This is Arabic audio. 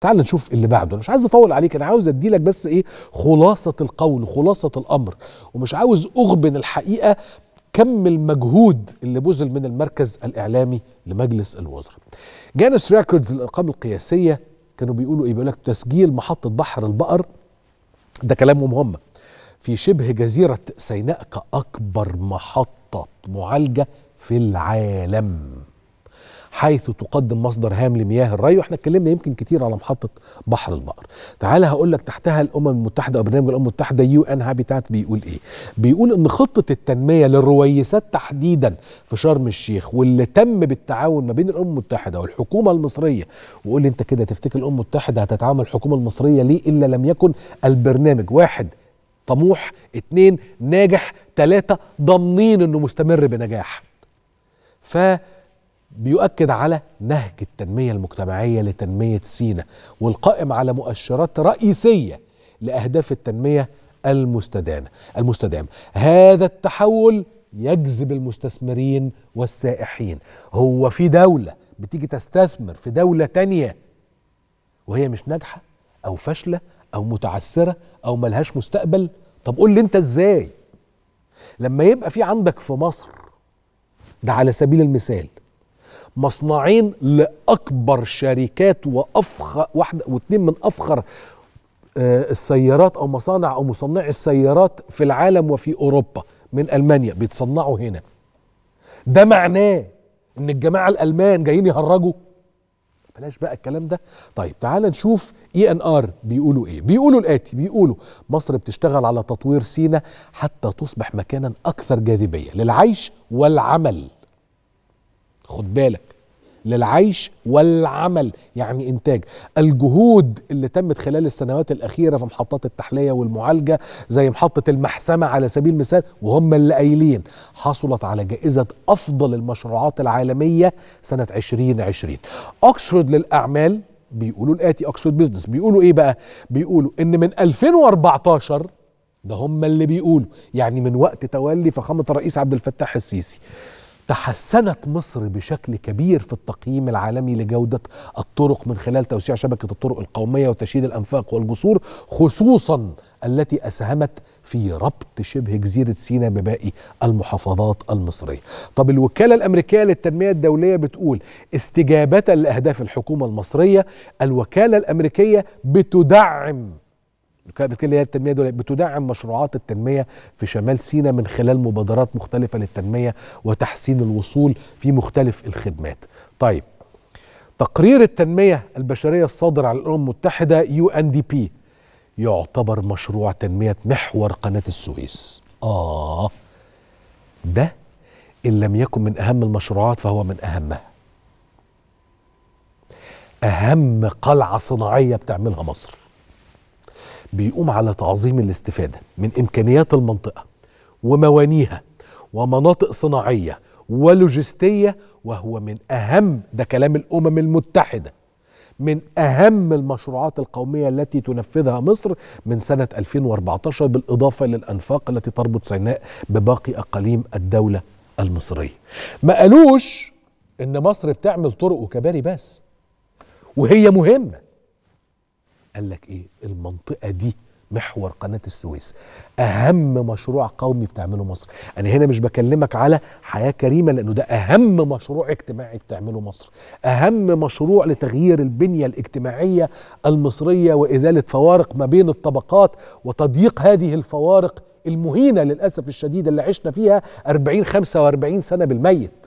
تعال نشوف اللي بعده. أنا مش عايز أطول عليك أنا عاوز أدي لك بس إيه خلاصة القول خلاصة الأمر ومش عاوز أغبن الحقيقة كم المجهود اللي بذل من المركز الإعلامي لمجلس الوزراء. جانس ريكوردز الأرقام القياسية كانوا بيقولوا إيه بيقول لك تسجيل محطة بحر البقر ده كلامهم هم في شبه جزيرة سيناء كأكبر محطة معالجة في العالم. حيث تقدم مصدر هام لمياه الري وإحنا اتكلمنا يمكن كتير على محطة بحر البقر. تعال هقول لك تحتها الأمم المتحدة أو برنامج الأمم المتحدة يو إن هابيتات بيقول إيه؟ بيقول إن خطة التنمية للرويسات تحديدا في شرم الشيخ واللي تم بالتعاون ما بين الأمم المتحدة والحكومة المصرية. وقول لي أنت كده تفتكر الأمم المتحدة هتتعامل الحكومة المصرية ليه إلا لم يكن البرنامج؟ واحد طموح. اتنين ناجح. تلاتة ضامنين إنه مستمر بنجاح. ف بيؤكد على نهج التنمية المجتمعية لتنمية سينا والقائم على مؤشرات رئيسية لأهداف التنمية المستدامة المستدامة هذا التحول يجذب المستثمرين والسائحين. هو في دولة بتيجي تستثمر في دولة تانية وهي مش ناجحة أو فاشلة أو متعثرة أو ملهاش مستقبل طب قول لي أنت إزاي؟ لما يبقى في عندك في مصر ده على سبيل المثال مصنعين لأكبر شركات وافخر واحدة واثنين من أفخر آه السيارات أو مصانع أو مصنعي السيارات في العالم وفي أوروبا من ألمانيا بيتصنعوا هنا. ده معناه إن الجماعة الألمان جايين يهرجوا. بلاش بقى الكلام ده. طيب تعال نشوف اي ان ار بيقولوا إيه. بيقولوا الآتي بيقولوا مصر بتشتغل على تطوير سينا حتى تصبح مكانا أكثر جاذبية للعيش والعمل. خد بالك للعيش والعمل يعني إنتاج. الجهود اللي تمت خلال السنوات الأخيرة في محطات التحلية والمعالجة زي محطة المحسمة على سبيل المثال وهم اللي قايلين حصلت على جائزة أفضل المشروعات العالمية سنة 2020 اوكسفورد للأعمال بيقولوا الآتي Oxford Business. بيقولوا إيه بقى؟ بيقولوا إن من 2014 ده هم اللي بيقولوا يعني من وقت تولي فخامة الرئيس عبد الفتاح السيسي. تحسنت مصر بشكل كبير في التقييم العالمي لجودة الطرق من خلال توسيع شبكة الطرق القومية وتشييد الأنفاق والجسور خصوصا التي أسهمت في ربط شبه جزيرة سيناء بباقي المحافظات المصرية. طب الوكالة الأمريكية للتنمية الدولية بتقول استجابة لأهداف الحكومة المصرية الوكالة الأمريكية بتدعم الوكاله التنمية الدوليه بتدعم مشروعات التنمية في شمال سيناء من خلال مبادرات مختلفة للتنمية وتحسين الوصول في مختلف الخدمات. طيب تقرير التنمية البشرية الصادر على الأمم المتحدة يو إن دي بي يعتبر مشروع تنمية محور قناة السويس. آه ده إن لم يكن من أهم المشروعات فهو من أهمها. أهم قلعة صناعية بتعملها مصر. بيقوم على تعظيم الاستفادة من إمكانيات المنطقة وموانيها ومناطق صناعية ولوجستية وهو من أهم ده كلام الأمم المتحدة من أهم المشروعات القومية التي تنفذها مصر من سنة 2014 بالإضافة للأنفاق التي تربط سيناء بباقي أقاليم الدولة المصرية. ما قالوش إن مصر بتعمل طرق وكباري بس وهي مهمة. قال لك إيه؟ المنطقة دي محور قناة السويس أهم مشروع قومي بتعمله مصر. أنا هنا مش بكلمك على حياة كريمة لأنه ده أهم مشروع اجتماعي بتعمله مصر. أهم مشروع لتغيير البنية الاجتماعية المصرية وإزالة فوارق ما بين الطبقات وتضييق هذه الفوارق المهينة للأسف الشديد اللي عشنا فيها 40 45 سنة بالميت.